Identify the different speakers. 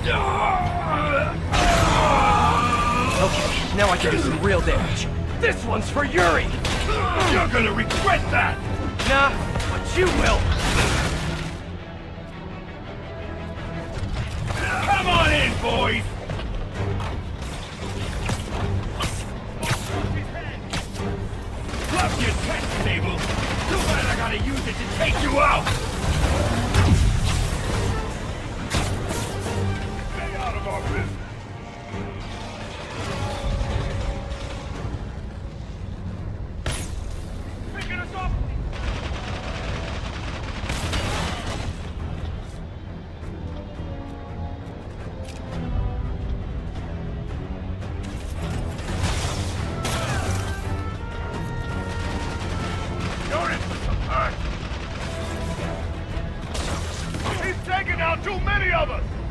Speaker 1: Okay, now I can do some real damage. This one's for Yuri!
Speaker 2: You're gonna regret that!
Speaker 1: Nah, but you will!
Speaker 2: Come on in, boys! Drop your test table! Too bad I gotta use it to take you out! too many of us!